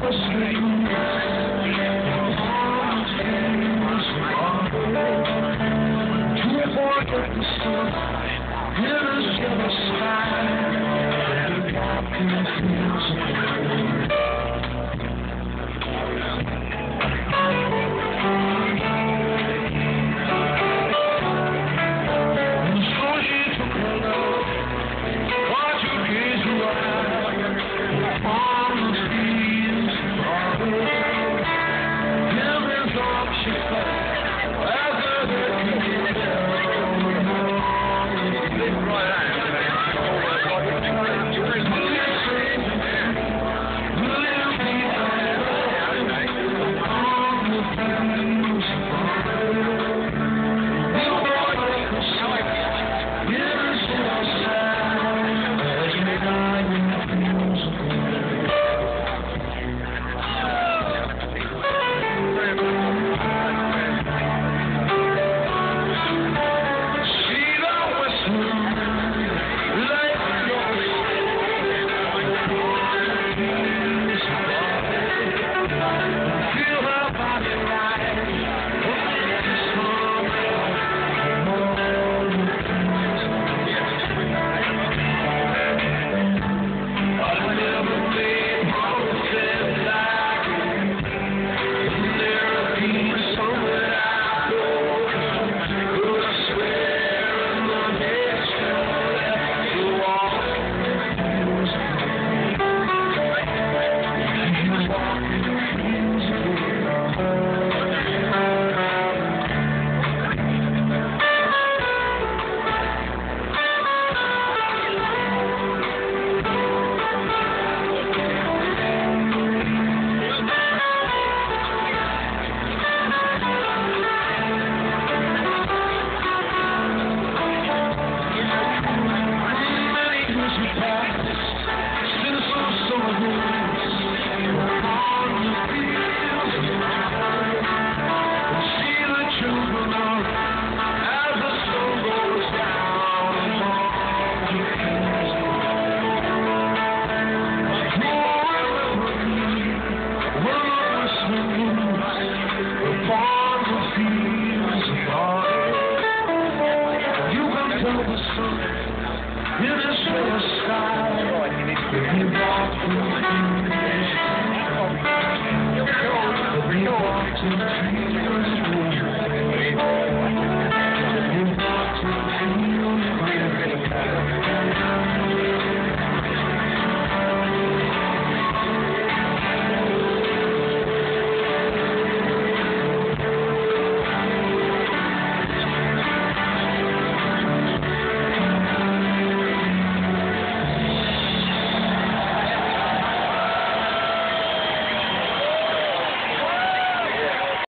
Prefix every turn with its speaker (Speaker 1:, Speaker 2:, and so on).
Speaker 1: Sky, you Thank you.